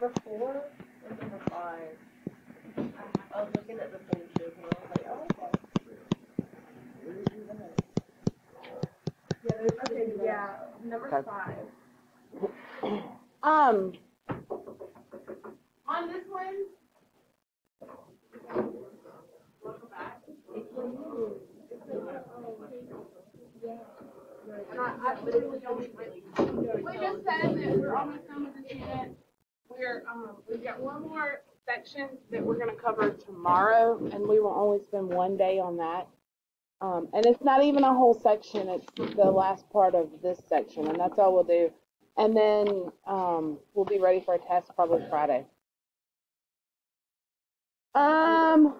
number four or number five? I was looking at the finishes and I was like, oh, okay. Yeah, there's, okay, yeah, number Okay. five. Um, On this one. And I, I literally don't really. We just said that we're almost done with this unit. We're, um, we've got one more section that we're gonna cover tomorrow, and we will only spend one day on that. Um, and it's not even a whole section, it's the last part of this section, and that's all we'll do. And then, um, we'll be ready for a test probably Friday. Um.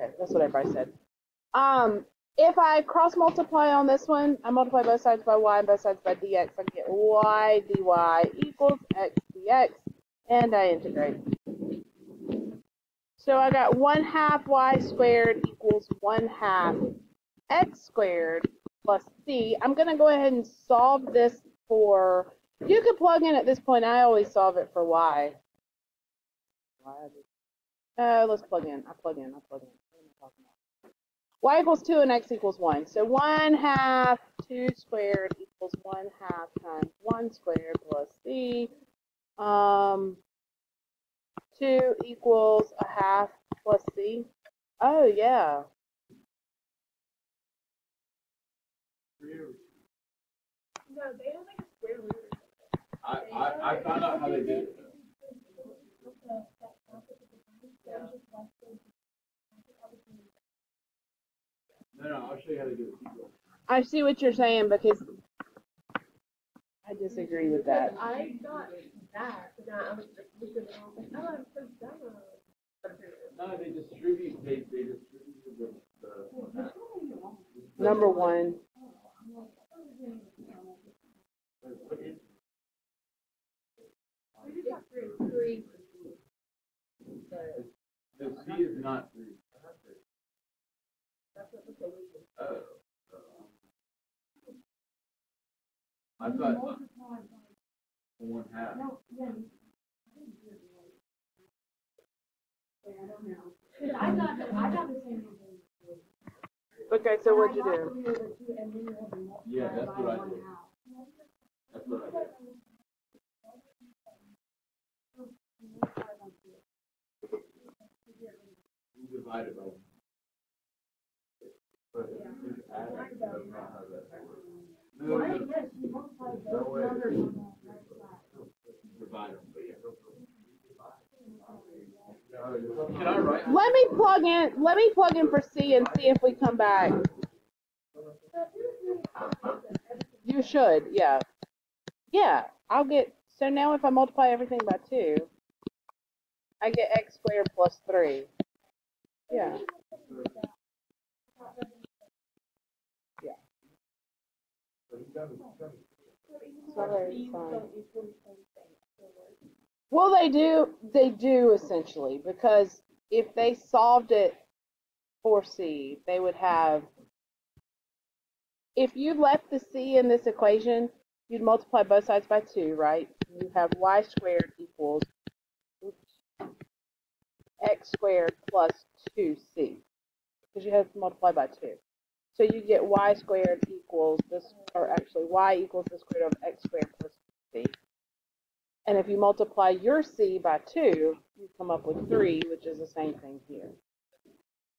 Okay, that's what everybody said. Um, if I cross multiply on this one, I multiply both sides by y and both sides by dx, I get y dy equals x dx, and I integrate. So I got 1 half y squared equals 1 half x squared plus c. I'm going to go ahead and solve this for, you could plug in at this point, I always solve it for y. Uh, let's plug in. I plug in. I plug in. What am I talking about? Y equals 2 and x equals 1. So 1 half 2 squared equals 1 half times 1 squared plus c. Um, 2 equals a half plus c. Oh, yeah. No, they don't make a square root. I, I, I found out how they did it. No, no, I'll show you how to do it. Keep going. I see what you're saying because I disagree with that. I got that, but I was like, because I was like, oh, I'm so dumb. No, they distribute, they, they distribute the, the. Number one. The C is not three. Oh. I thought. One half. I thought I got the same thing. Okay, so what'd you do? Yeah, that's what I did. That's what I did. You divide it by. Let me plug in. Let me plug in for C and see if we come back. You should, yeah, yeah. I'll get. So now if I multiply everything by two, I get x squared plus three. Yeah. Well, they do. They do essentially because if they solved it for C, they would have. If you left the C in this equation, you'd multiply both sides by two, right? You have y squared equals x squared plus two c because you have to multiply by two. So you get y squared equals this, or actually y equals the square root of x squared plus c. And if you multiply your c by 2, you come up with 3, which is the same thing here.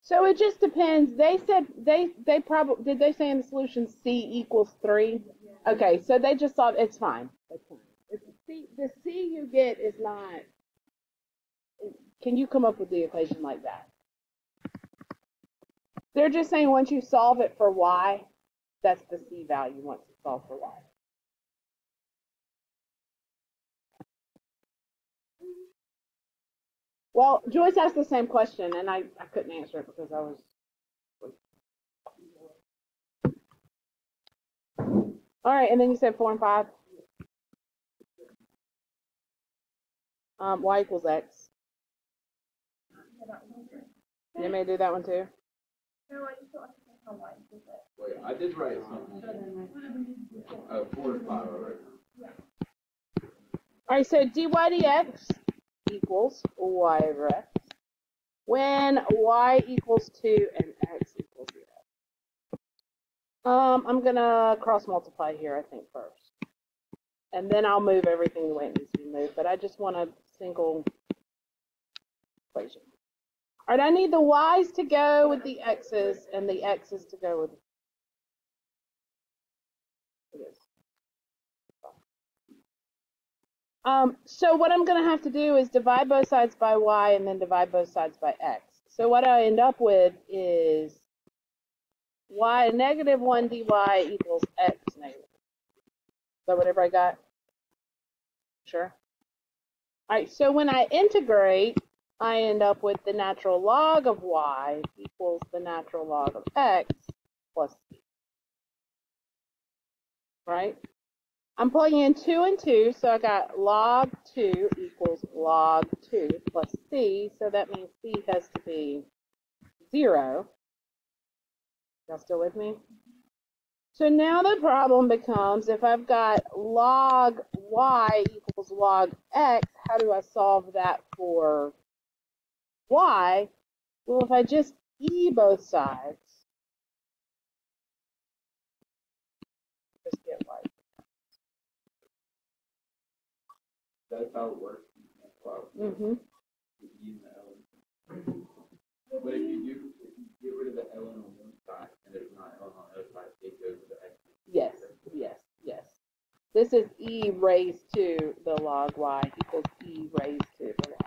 So it just depends. They said they they probably did they say in the solution c equals 3? Okay, so they just thought it's fine. It's fine. C, the c you get is not Can you come up with the equation like that? They're just saying once you solve it for y, that's the c value once it's solved for y. Well, Joyce asked the same question, and I, I couldn't answer it because I was. All right, and then you said four and five. Um, y equals x. You may do that one too. No, I just don't understand how white is it. Wait, I did write something. Oh, four and five, all right. All right, so dy dx equals y over x when y equals 2 and x equals 0. Um, I'm going to cross multiply here, I think, first. And then I'll move everything the way it needs to be moved, but I just want a single equation. All right, I need the y's to go with the x's and the x's to go with. Um, so what I'm going to have to do is divide both sides by y and then divide both sides by x. So what I end up with is y negative 1 dy equals x negative. Is that what everybody got? Sure. All right, so when I integrate, I end up with the natural log of y equals the natural log of x plus c. Right? I'm plugging in 2 and 2, so I got log 2 equals log 2 plus c, so that means c has to be 0. Y'all still with me? So now the problem becomes if I've got log y equals log x, how do I solve that for y? Well, if I just e both sides, just get y. That's how it works. Mm-hmm. You use the L. But if you do, if you get rid of the L on one side and there's not L on the other side, it goes to the X. Yes, yes, yes. This is e raised to the log y equals e raised to the.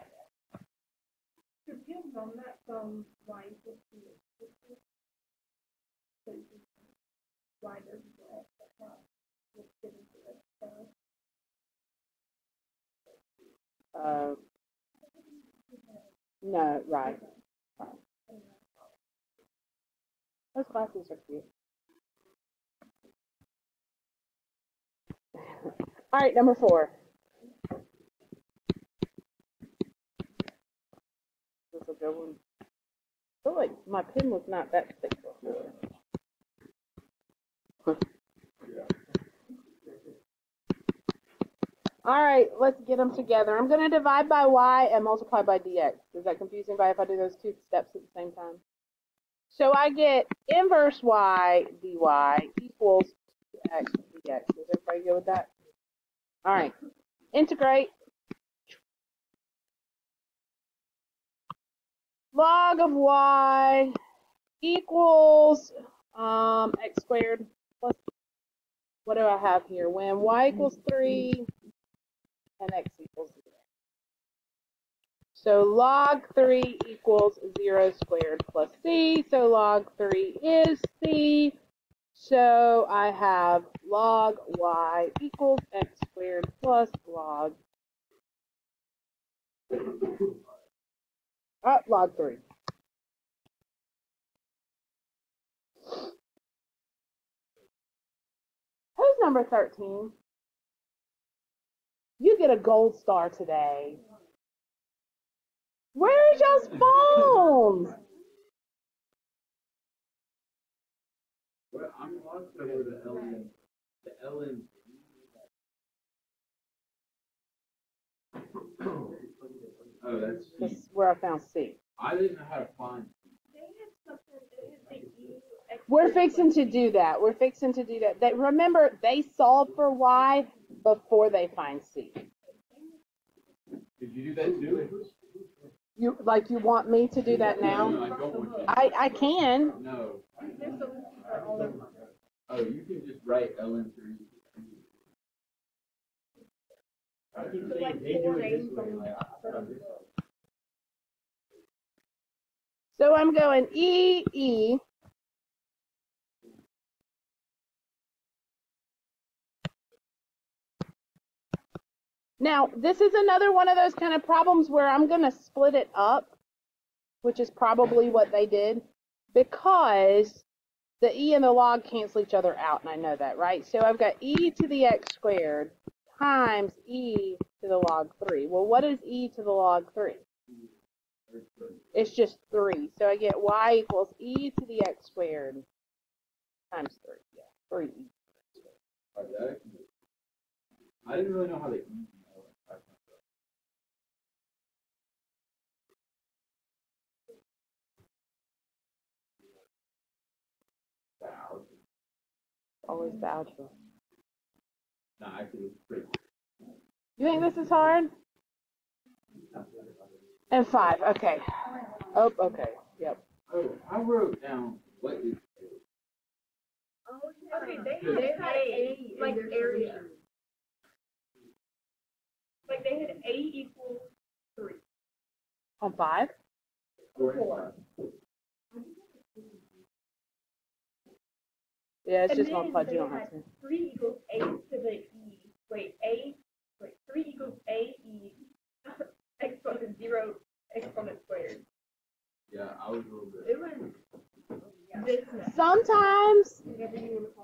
From us. Uh, no, right. Those glasses are cute. All right, number four. One. I feel like my pen was not that thick before. All right, let's get them together. I'm going to divide by y and multiply by dx. Is that confusing anybody if I do those two steps at the same time? So I get inverse y dy equals x dx. Is everybody good with that? All right, integrate. Log of y equals um, x squared plus, what do I have here? When y equals 3 and x equals 0. So log 3 equals 0 squared plus c. So log 3 is c. So I have log y equals x squared plus log log 3. Who's number 13? You get a gold star today. Where's your phone? Well, I'm lost over the the. Oh, that's This C. is where I found C. I didn't know how to find. They had something, they had the. X We're fixing to do that. We're fixing to do that. They, remember, they solve for Y before they find C. Did you do that too? You like you want me to do that No, now? I don't want you. I I can. No. Their solutions are all over. Oh, you can just write L and three. So like four names from from So I'm going E E. Now, this is another one of those kind of problems where I'm going to split it up, which is probably what they did, because the e and the log cancel each other out, and I know that, right? So I've got e to the x squared times e to the log 3. Well, what is e to the log 3? It's just 3. So I get y equals e to the x squared times 3. Yeah, 3 e. I didn't really know how to Always the algebra. No, actually, it's pretty. You think this is hard? And five, okay. Oh, okay, yep. Oh, I wrote down what. what is Okay, they had, they had A, like area. Like they had A equals three. On five? Four. Yeah, it's And just then multiplied, you don't have had to. Three equals A to the E, wait, A, wait, three equals A E, exponent zero, exponent squared. Yeah, I was a little bit. It was. Oh, this, Sometimes,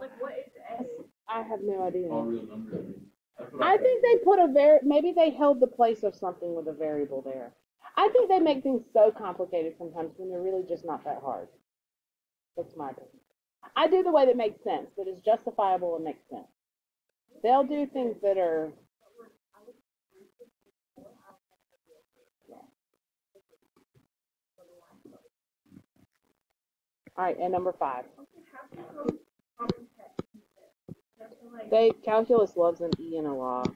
like what is S? I have no idea. All real numbers. I mean, that's what I think they put a var, maybe they held the place of something with a variable there. I think they make things so complicated sometimes when they're really just not that hard. That's my opinion. I do the way that makes sense, that is justifiable and makes sense. They'll do things that are. All right, and number five. They calculus loves an e and a log.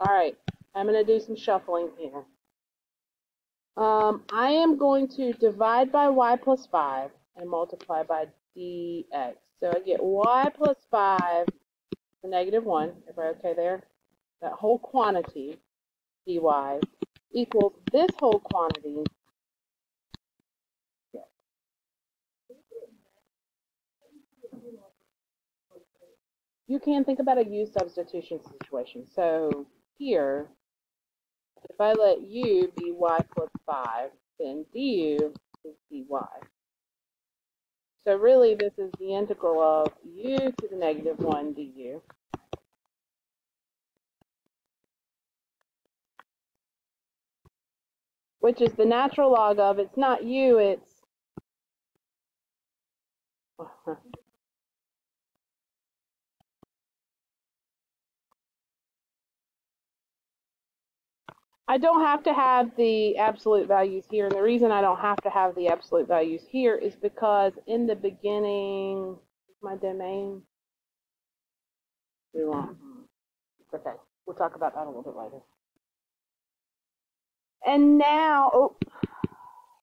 All right, I'm going to do some shuffling here. Um, I am going to divide by y plus 5 and multiply by dx. So I get y plus 5 to negative 1. Everybody okay there? That whole quantity, dy, equals this whole quantity. You can think about a u substitution situation. So here, if I let u be y plus 5, then du is dy. So really, this is the integral of u to the negative 1 du. Which is the natural log of, it's not u, it's... I don't have to have the absolute values here, and the reason I don't have to have the absolute values here is because in the beginning, my domain, we won't. Okay, we'll talk about that a little bit later. And now, oh,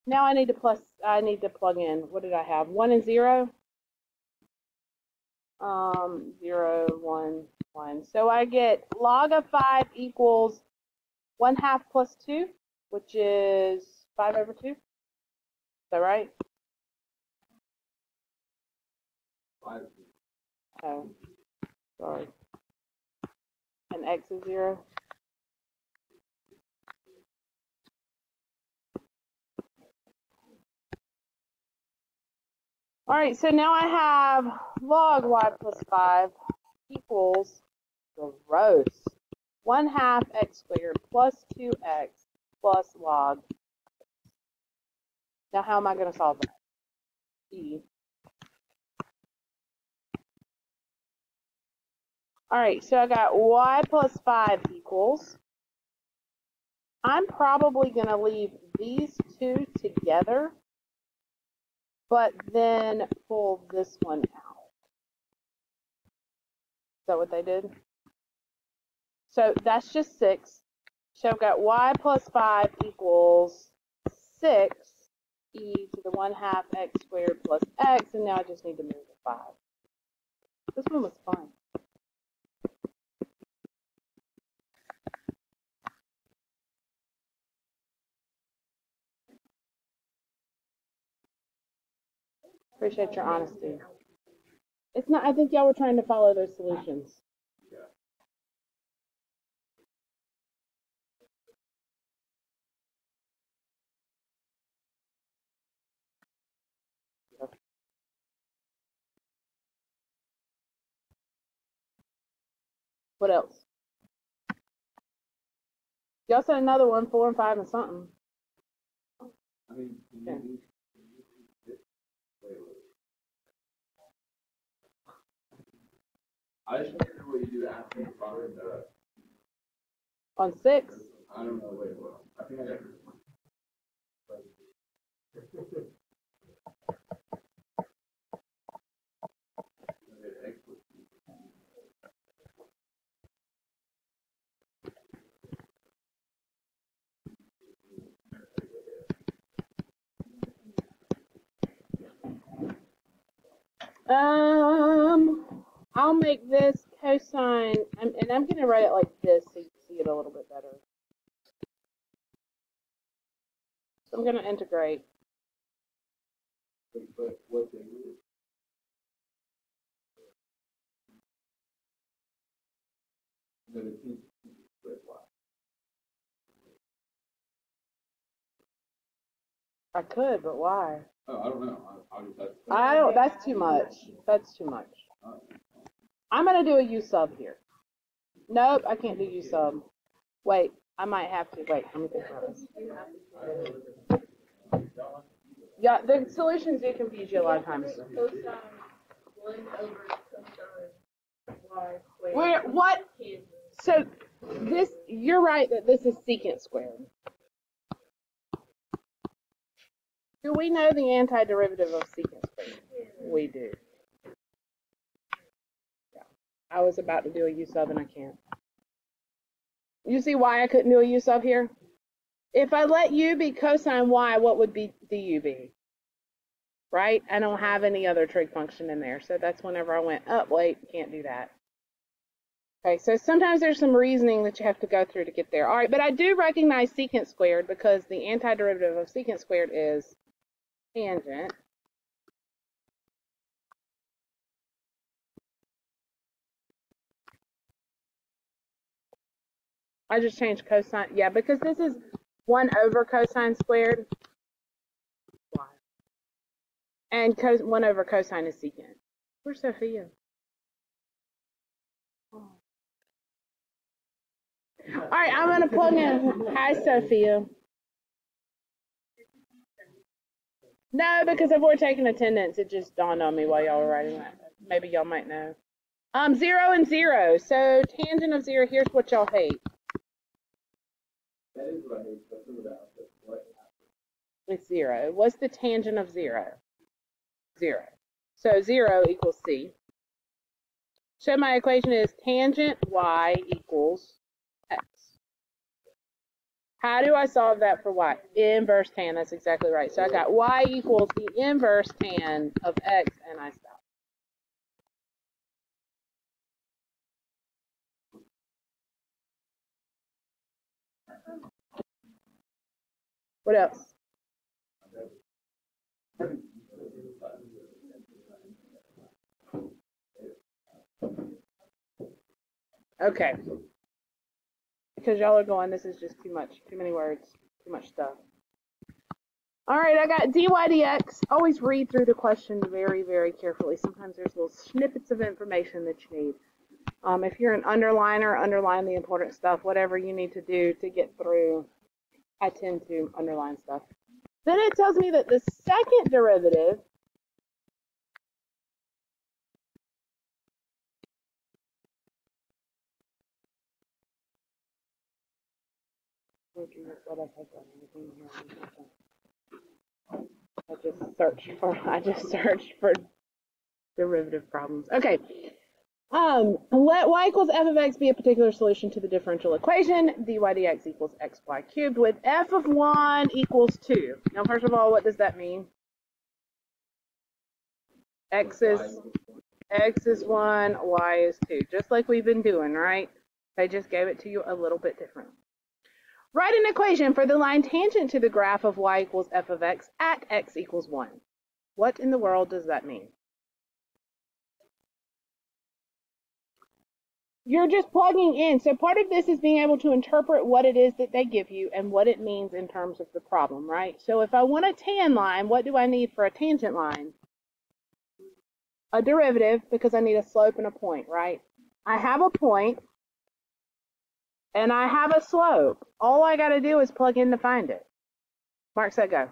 now I need to plus, I need to plug in, what did I have, one and zero? Um, zero, one, one. So I get log of five equals 1 half plus 2, which is 5 over 2. Is that right? Five. Oh, sorry. And x is 0. All right, so now I have log y plus 5 equals gross. 1 half x squared plus 2x plus log. Now, how am I going to solve that? E. All right, so I got y plus 5 equals. I'm probably going to leave these two together, but then pull this one out. Is that what they did? So that's just 6. So I've got y plus 5 equals 6 e to the 1 half x squared plus x, and now I just need to move the 5. This one was fun. Appreciate your honesty. It's not, I think y'all were trying to follow those solutions. What else? Y'all said another one, four and five and something. I mean, can Yeah. you do- can you do this? Wait, wait. I just know what you do after you find, uh, On six, I don't know, wait, well, I think I got. Um, I'll make this cosine, and I'm gonna write it like this so you can see it a little bit better. So I'm gonna integrate. But, I could, but why? Oh, I don't know, I, I'll just have. to- I don't, that's too much. That's too much. I'm gonna do a U sub here. Nope, I can't do U sub. Wait, I might have to. Wait, let me think about this. Yeah, the solutions do confuse you a lot of times. Cosine one over cosine y squared. Where, what? So this, you're right that this is secant squared. Do we know the antiderivative of secant squared? We do. Yeah. I was about to do a U sub and I can't. You see why I couldn't do a U sub here? If I let u be cosine y, what would be du be? Right? I don't have any other trig function in there. So that's whenever I went, oh, wait, can't do that. Okay, so sometimes there's some reasoning that you have to go through to get there. All right, but I do recognize secant squared because the antiderivative of secant squared is tangent. I just changed cosine. Yeah, because this is 1 over cosine squared. And cos 1 over cosine is secant. Where's Sophia? Oh. All right, I'm going to plug in. Hi, Sophia. No, because if we're taking attendance, it just dawned on me while y'all were writing that. Maybe y'all might know. Um, zero and zero. So tangent of zero, here's what y'all hate. That is what I hate, that's what It's zero. What's the tangent of zero? Zero. So zero equals c. So my equation is tangent y equals. How do I solve that for y? Inverse tan, that's exactly right. So I got y equals the inverse tan of x, and I stop. What else? Okay. Because y'all are going, this is just too much, too many words, too much stuff. All right, I got dy dx. Always read through the question very, very carefully. Sometimes there's little snippets of information that you need. Um, if you're an underliner, underline the important stuff, whatever you need to do to get through. I tend to underline stuff. Then it tells me that the second derivative I just searched for I just searched for derivative problems. Okay. Um, let y equals f of x be a particular solution to the differential equation. dy dx equals xy cubed with f of 1 equals 2. Now, first of all, what does that mean? x is x is 1, y is 2. Just like we've been doing, right? I just gave it to you a little bit different. Write an equation for the line tangent to the graph of y equals f of x at x equals 1. What in the world does that mean? You're just plugging in. So part of this is being able to interpret what it is that they give you and what it means in terms of the problem, right? So if I want a tan line, what do I need for a tangent line? A derivative, because I need a slope and a point, right? I have a point, and I have a slope. All I got to do is plug in to find it. Mark said go.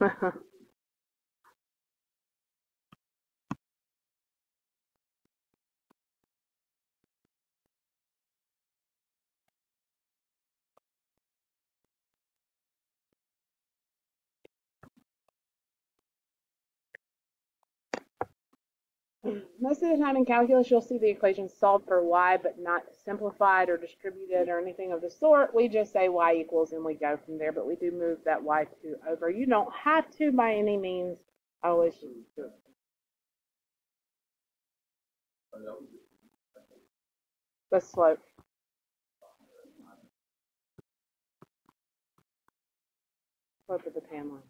Most of the time in calculus, you'll see the equation solved for y, but not simplified or distributed or anything of the sort. We just say y equals and we go from there, but we do move that y2 over. You don't have to by any means. I always do The slope. Slope of the tan line.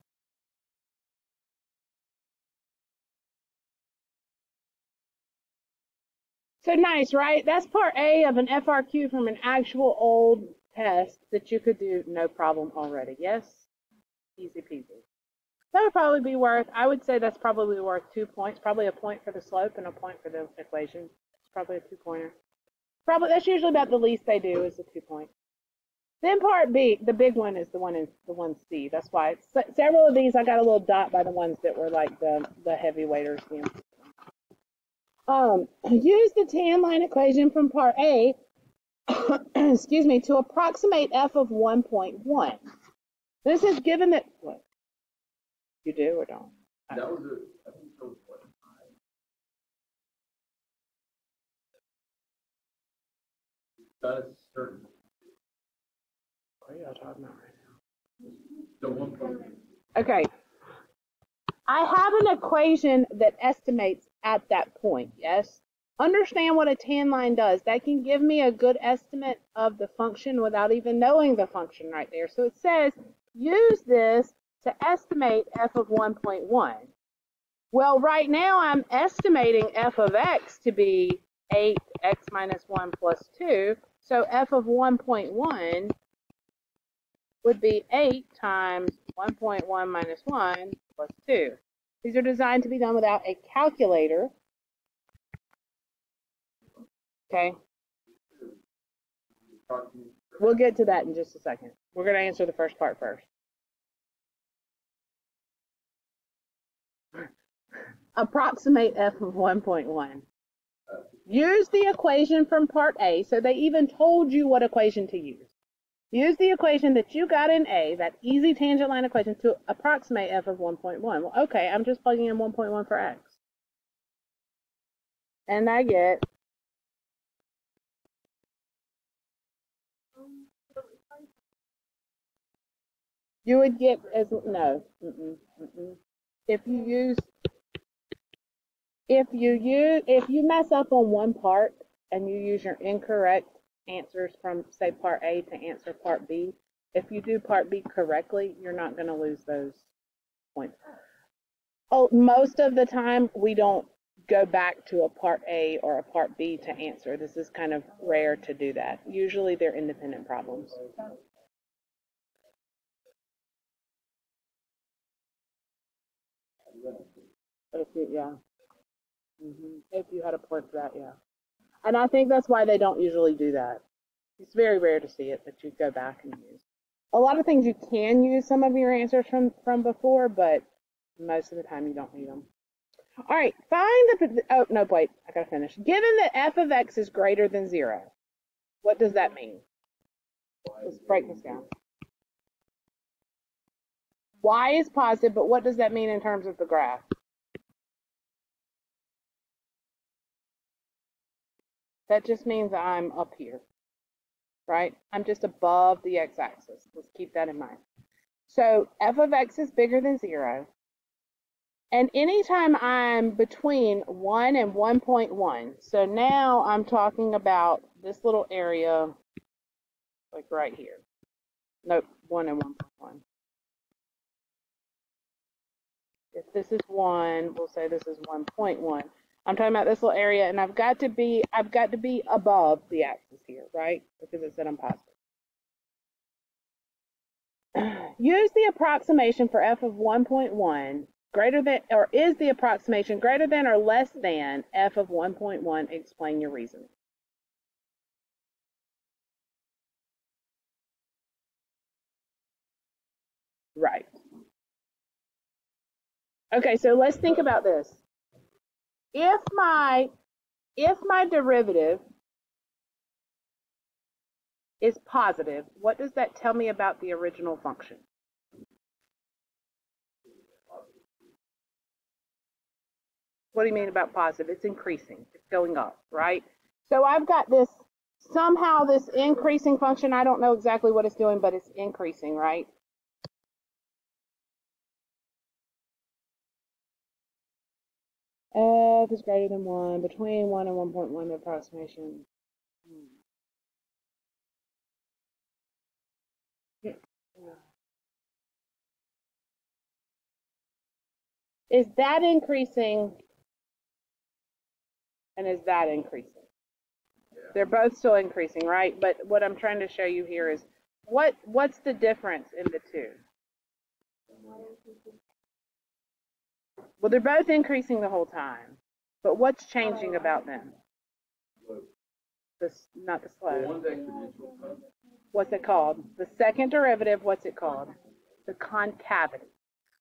So nice, right? That's part A of an FRQ from an actual old test that you could do no problem already. Yes? Easy peasy. That would probably be worth, I would say that's probably worth two points, probably a point for the slope and a point for the equation. It's probably a two pointer. Probably, that's usually about the least they do is a two point. Then part B, the big one is the one in the one C. That's why se- several of these I got a little dot by the ones that were like the the heavyweighters. You know. Um, use the tan line equation from part A, excuse me, to approximate f of 1.1. This is given that what you do or don't. That was a, I think that was what, nine. A certain, What are y'all talking about right the one Okay. I have an equation that estimates at that point, yes? Understand what a tan line does. That can give me a good estimate of the function without even knowing the function right there. So it says, use this to estimate f of 1.1. Well, right now I'm estimating f of x to be 8x minus 1 plus 2. So f of 1.1 would be 8 times 1.1 minus 1 plus 2. These are designed to be done without a calculator. Okay, we'll get to that in just a second. We're going to answer the first part first. Approximate f of 1.1. Use the equation from part A, so they even told you what equation to use. Use the equation that you got in A, that easy tangent line equation, to approximate f of 1.1. Well, okay, I'm just plugging in 1.1 for x. And I get you would get as no. Mm-mm, mm-mm. If you use if you use if you mess up on one part and you use your incorrect answers from say part A to answer part B, if you do part B correctly, you're not going to lose those points. Oh, most of the time we don't go back to a part A or a part B to answer. This is kind of rare to do that. Usually they're independent problems. If you, yeah. hmm If you had a point for that, yeah. And I think that's why they don't usually do that. It's very rare to see it that you go back and use. A lot of things you can use some of your answers from from before, but most of the time you don't need them. All right, find the oh no wait, I gotta finish. Given that f of x is greater than zero, what does that mean? Let's break this down. Y is positive, but what does that mean in terms of the graph? That just means I'm up here, right? I'm just above the x-axis. Let's keep that in mind. So f of x is bigger than 0. And anytime I'm between 1 and 1.1, so now I'm talking about this little area, like right here. Nope, 1 and 1.1. If this is 1, we'll say this is 1.1. I'm talking about this little area, and I've got to be I've got to be above the axis here, right? Because it said I'm positive. Use the approximation for f of 1.1 greater than or is the approximation greater than or less than f of 1.1? Explain your reasoning. Right. Okay, so let's think about this if my if my derivative is positive, what does that tell me about the original function? What do you mean about positive? It's increasing. It's going up, right? So I've got this somehow this increasing function. I don't know exactly what it's doing, but it's increasing, right? F is greater than 1, between 1 and 1.1, the approximation. Hmm. Yeah. Is that increasing? And is that increasing? Yeah. They're both still increasing, right? But what I'm trying to show you here is what what's the difference in the two? Well, they're both increasing the whole time, but what's changing about them? This not the The slope. What's it called? The second derivative. What's it called? The concavity.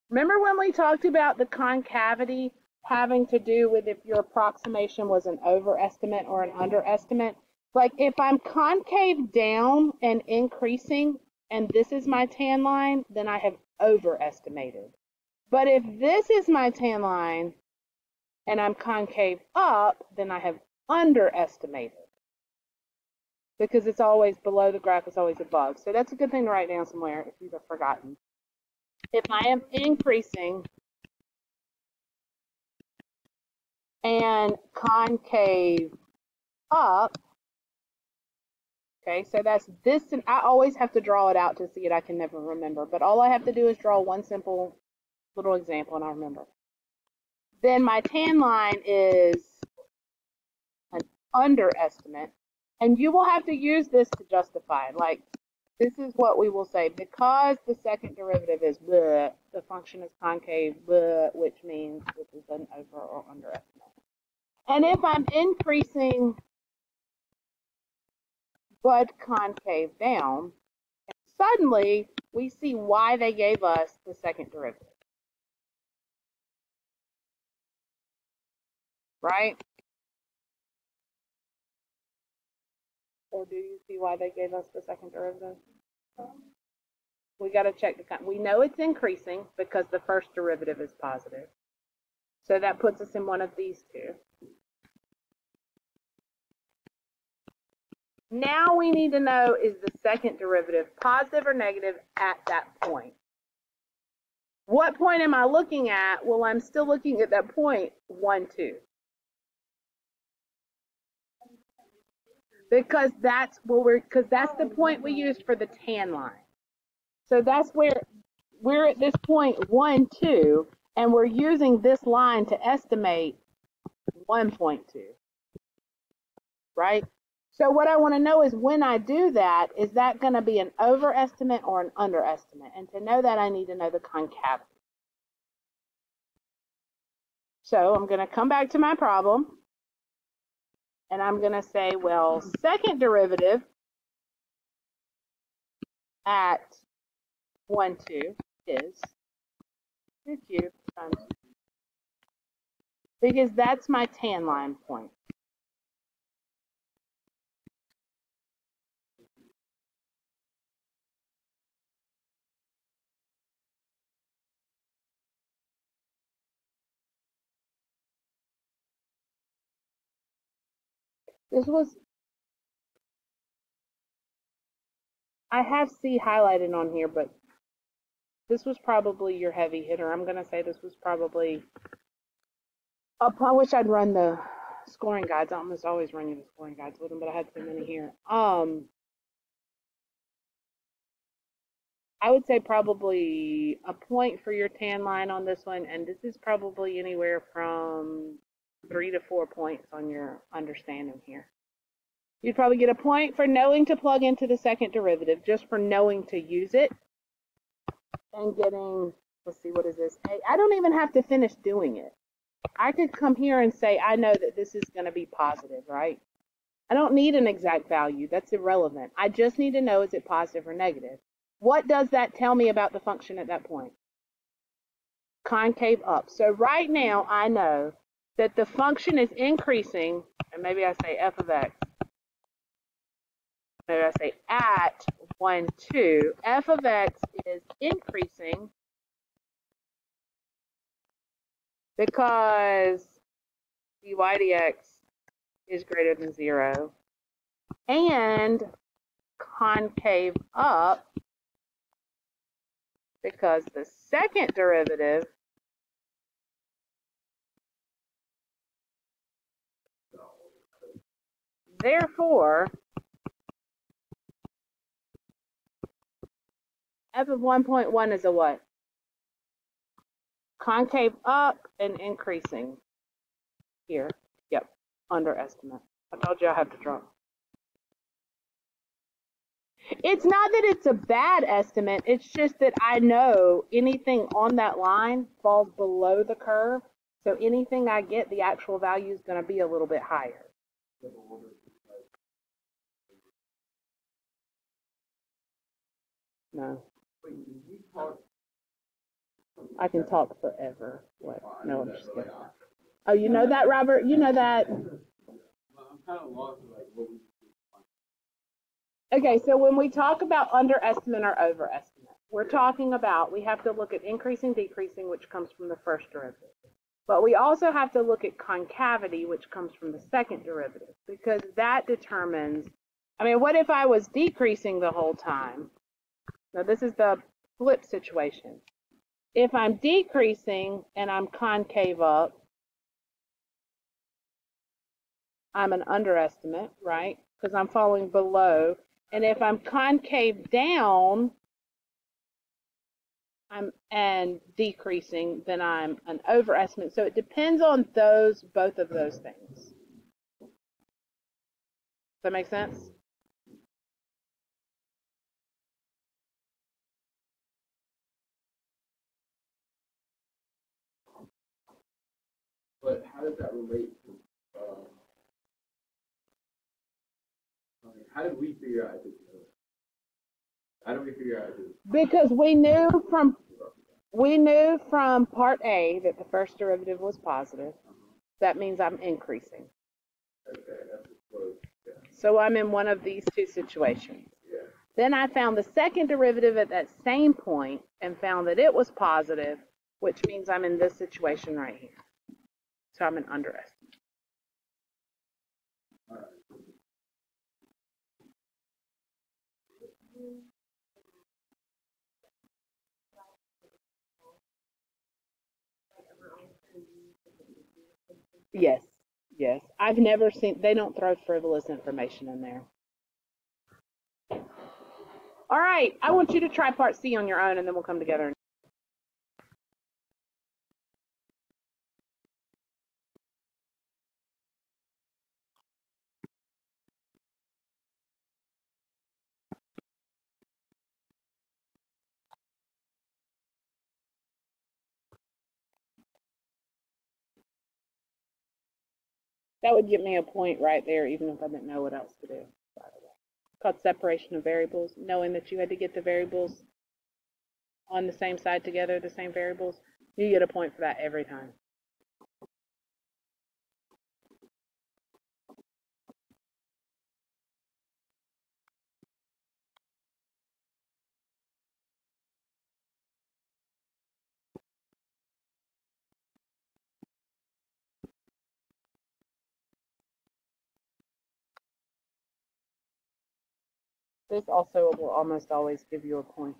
Remember when we talked about the concavity having to do with if your approximation was an overestimate or an underestimate? Like if I'm concave down and increasing, and this is my tan line, then I have overestimated. But if this is my tan line and I'm concave up, then I have underestimated. Because it's always below the graph, it's always above. So that's a good thing to write down somewhere if you've forgotten. If I am increasing and concave up, okay, so that's this, and I always have to draw it out to see it. I can never remember, but all I have to do is draw one simple little example and I'll remember. Then my tan line is an underestimate, and you will have to use this to justify. Like, this is what we will say. Because the second derivative is bleh, the function is concave, bleh, which means this is an over or underestimate. And if I'm increasing but concave down, suddenly we see why they gave us the second derivative. Right? Or do you see why they gave us the second derivative? We got to check the, we know it's increasing because the first derivative is positive. So that puts us in one of these two. Now we need to know is the second derivative positive or negative at that point? What point am I looking at? Well, I'm still looking at that point 1, 2. Because that's what we're, because that's the point we used for the tan line. So that's where we're at this point point one two, and we're using this line to estimate 1.2. Right? So what I want to know is when I do that, is that going to be an overestimate or an underestimate? And to know that, I need to know the concavity. So I'm going to come back to my problem. And I'm going to say, well, second derivative at 1, 2 is 2 cubed times because that's my tan line point. This was, I have C highlighted on here, but this was probably your heavy hitter. I'm to say this was probably, I wish I'd run the scoring guides. I almost always run the scoring guides with them, but I had so many here. Um, I would say probably a point for your tan line on this one, and this is probably anywhere from three to four points on your understanding here. You'd probably get a point for knowing to plug into the second derivative, just for knowing to use it, and getting, let's see, what is this? Hey, I don't even have to finish doing it. I could come here and say, I know that this is going to be positive, right? I don't need an exact value. That's irrelevant. I just need to know is it positive or negative. What does that tell me about the function at that point? Concave up. So right now I know that the function is increasing, and maybe I say f of x. Maybe I say at 1, 2. f of x is increasing because dy dx is greater than 0 and concave up because the second derivative Therefore, f of 1.1 is a what? Concave up and increasing here. Yep, underestimate. I told you I have to draw. It's not that it's a bad estimate, it's just that I know anything on that line falls below the curve. So anything I get, the actual value is going to be a little bit higher. No. I can talk forever. What? No, I'm just kidding. Oh, you know that, Robert? You know that? Okay, so when we talk about underestimate or overestimate, we're talking about we have to look at increasing, decreasing, which comes from the first derivative. But we also have to look at concavity, which comes from the second derivative, because that determines, I mean, what if I was decreasing the whole time? Now, this is the flip situation. If I'm decreasing and I'm concave up, I'm an underestimate, right? Because I'm falling below. And if I'm concave down, I'm and decreasing, then I'm an overestimate. So it depends on those both of those things. Does that make sense? But how does that relate to? Um, how did we figure out this? How did we figure out this? Because we knew from we knew from part A that the first derivative was positive. That means I'm increasing. Okay, that's close. Yeah. So I'm in one of these two situations. Yeah. Then I found the second derivative at that same point and found that it was positive, which means I'm in this situation right here. So I'm an underestimate. Yes, yes. I've never seen, they don't throw frivolous information in there. All right, I want you to try part C on your own and then we'll come together. That would get me a point right there, even if I didn't know what else to do, by the way. Called separation of variables, knowing that you had to get the variables on the same side together, the same variables, you get a point for that every time. This also will almost always give you a point.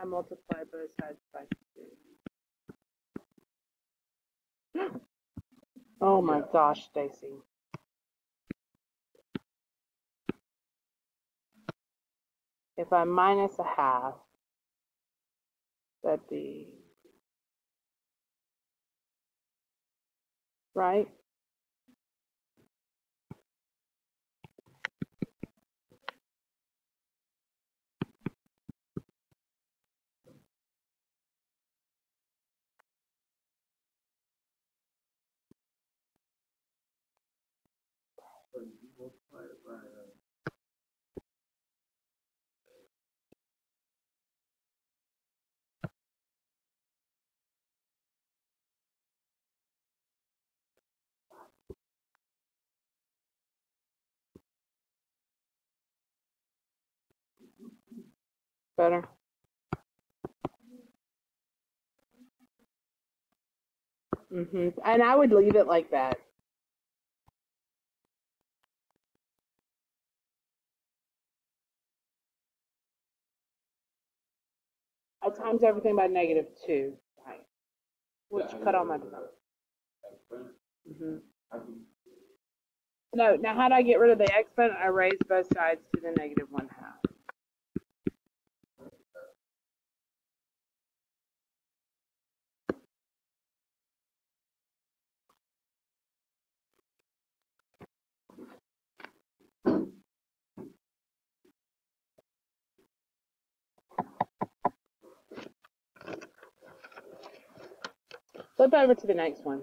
I multiply both sides by two. Oh my gosh, Stacy. If I minus a half, that'd be right. Better. Mhm. And I would leave it like that. I times everything by negative two, right? Which cut all my hmm can you No, now how do I get rid of the exponent? I raise both sides to the negative one half. Flip over to the next one.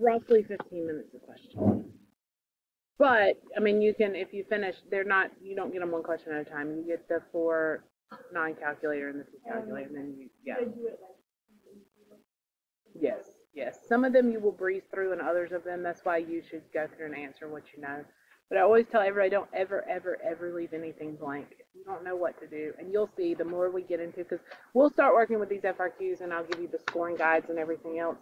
roughly 15 minutes a question. But, I mean, you can, if you finish, they're not, you don't get them one question at a time. You get the four, non-calculator and the two calculator, and then you, yeah. Do it like. Yes, yes. Some of them you will breeze through, and others of them, that's why you should go through and answer what you know. But I always tell everybody, don't ever, ever, ever leave anything blank. You don't know what to do, and you'll see the more we get into, because we'll start working with these FRQs, and I'll give you the scoring guides and everything else.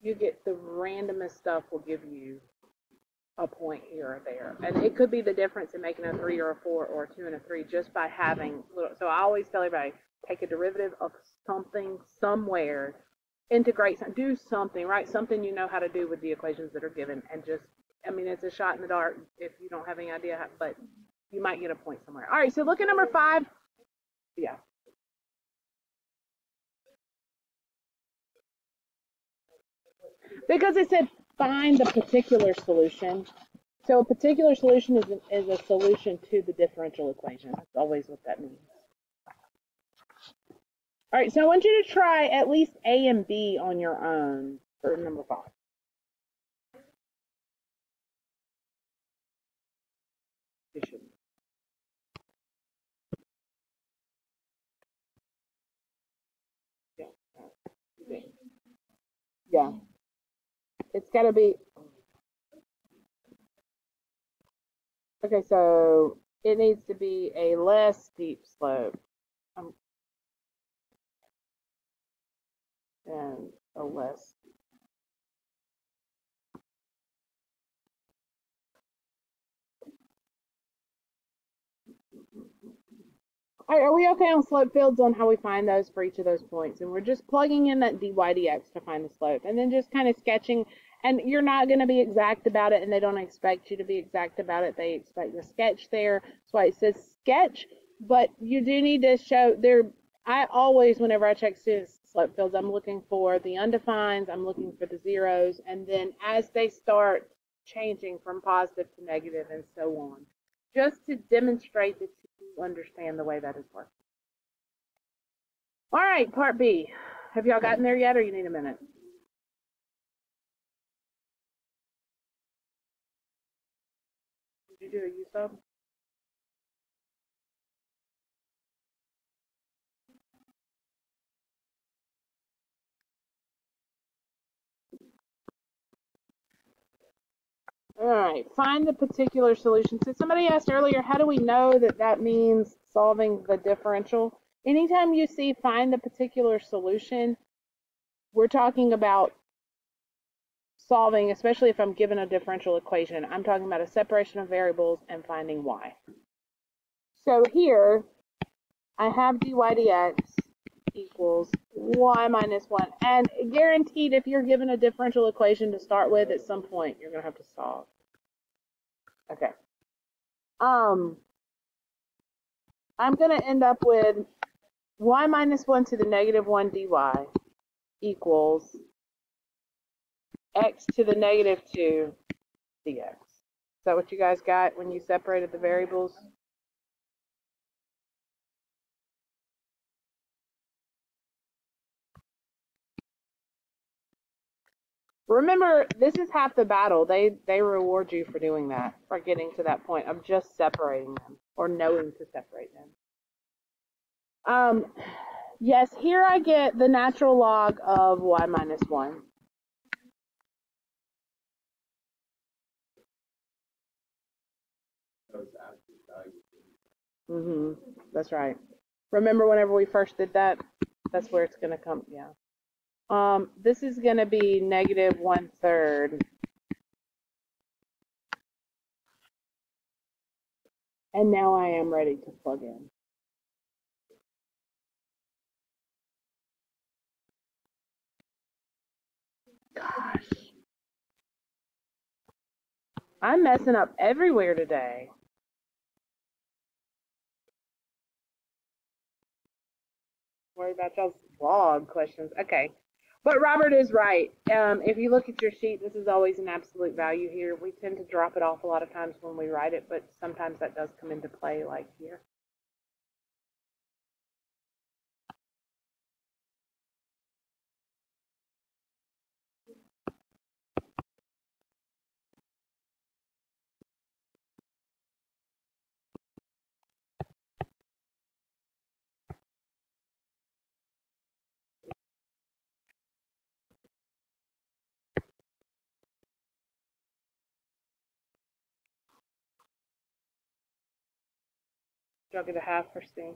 You get the randomest stuff will give you a point here or there, and it could be the difference in making a three or a four or a two and a three just by having little. So I always tell everybody, take a derivative of something somewhere integrate do something, right? Something you know how to do with the equations that are given, and just, I mean, it's a shot in the dark if you don't have any idea, how, but you might get a point somewhere. All right, so look at number five. Yeah. Because it said find the particular solution. So a particular solution is is a solution to the differential equation. That's always what that means. All right, so I want you to try at least A and B on your own for number five. Yeah. It's got to be. Okay, so it needs to be a less steep slope. And a less. Right, are we okay on slope fields on how we find those for each of those points? And we're just plugging in that dy dx to find the slope and then just kind of sketching. And you're not going to be exact about it and they don't expect you to be exact about it. They expect the sketch there. That's why it says sketch, but you do need to show there. I always, whenever I check students slope fields, I'm looking for the undefined, I'm looking for the zeros, and then as they start changing from positive to negative and so on, just to demonstrate that you understand the way that is working. All right, part B. Have y'all gotten there yet, or you need a minute? Did you do a U All right, find the particular solution. So somebody asked earlier, how do we know that that means solving the differential. Anytime you see find the particular solution, we're talking about solving, especially if I'm given a differential equation, I'm talking about a separation of variables and finding y. So here, I have dy dx equals y minus 1. And guaranteed, if you're given a differential equation to start with, at some point, you're going to have to solve. Okay. Um, I'm going to end up with y minus 1 to the negative 1 dy equals x to the negative 2 dx. Is that what you guys got when you separated the variables? Remember, this is half the battle. They they reward you for doing that, for getting to that point of just separating them or knowing to separate them. Um, yes, here I get the natural log of y minus 1. So it's absolute value. hmm That's right. Remember whenever we first did that? That's where it's going to come. Yeah. Um, this is going to be negative one third. And now I am ready to plug in. Gosh. I'm messing up everywhere today. Worry about y'all's blog questions. Okay. But Robert is right. Um, if you look at your sheet, this is always an absolute value here. We tend to drop it off a lot of times when we write it, but sometimes that does come into play like here. Do I get a half for C?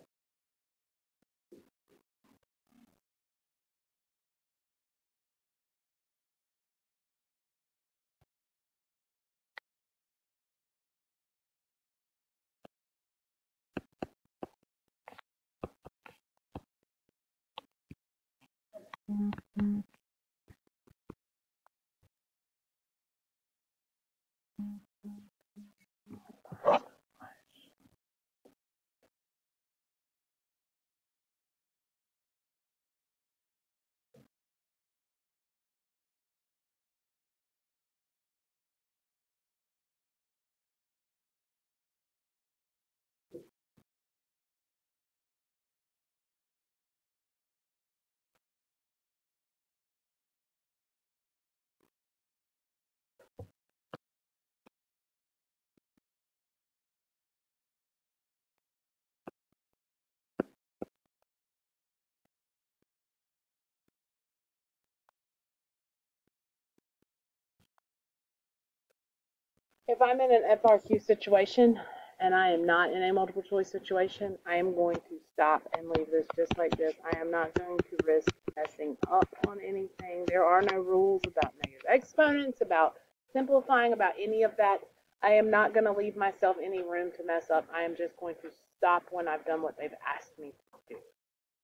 If I'm in an FRQ situation and I am not in a multiple choice situation, I am going to stop and leave this just like this. I am not going to risk messing up on anything. There are no rules about negative exponents, about simplifying, about any of that. I am not going to leave myself any room to mess up. I am just going to stop when I've done what they've asked me to do,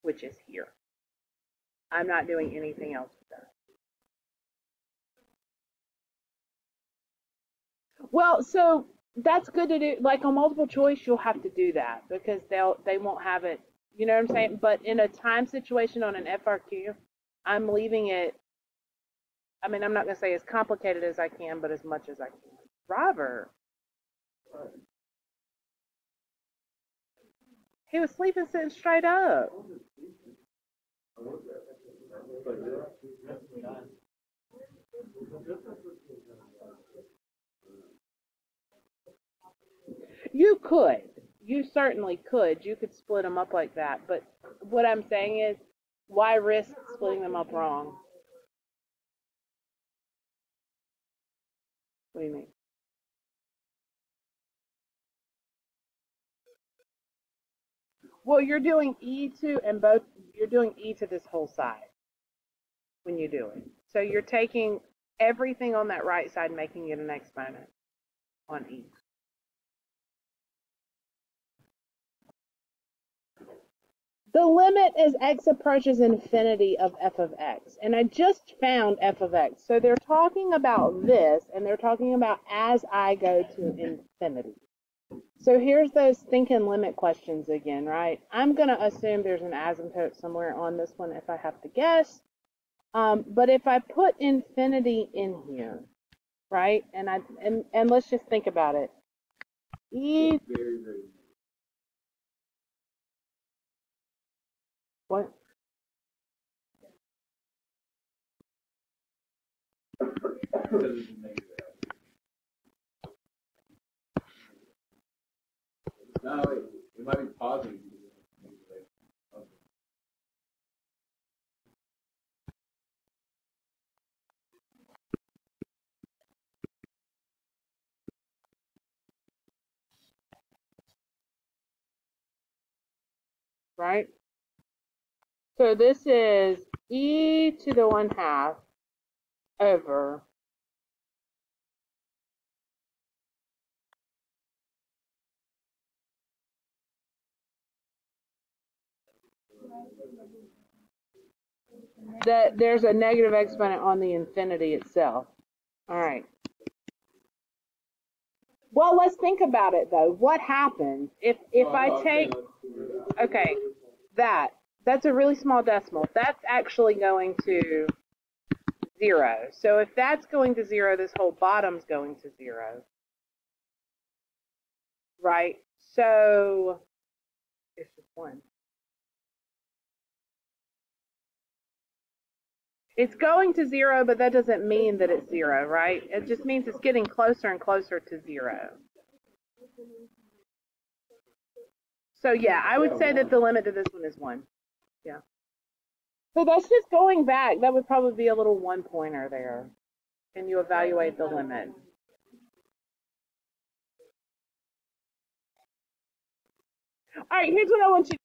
which is here. I'm not doing anything else Well, so that's good to do. Like on multiple choice, you'll have to do that because they'll they won't have it. You know what I'm saying? But in a time situation on an FRQ, I'm leaving it. I mean, I'm not gonna say as complicated as I can, but as much as I can. Robert, he was sleeping sitting straight up. You could. You certainly could. You could split them up like that. But what I'm saying is, why risk splitting them up wrong? What do you mean? Well, you're doing e to and both. You're doing e to this whole side when you do it. So you're taking everything on that right side, making it an exponent on e. The limit as x approaches infinity of f of x. And I just found f of x. So they're talking about this, and they're talking about as I go to infinity. So here's those thinking limit questions again, right? I'm going to assume there's an asymptote somewhere on this one if I have to guess. Um, but if I put infinity in here, right, and I and, and let's just think about it. E what? No, wait, it might be. Okay. right? So this is e to the 1 half over that there's a negative exponent on the infinity itself. All right. Well, let's think about it though. What happens if if I take okay, that that's a really small decimal. That's actually going to zero. So if that's going to zero, this whole bottom's going to zero. Right? So it's just one. It's going to zero, but that doesn't mean that it's zero, right? It just means it's getting closer and closer to zero. So yeah, I would say that the limit to this one is one. Yeah. So that's just going back. That would probably be a little one pointer there. Can you evaluate the limit? All right, here's what I want you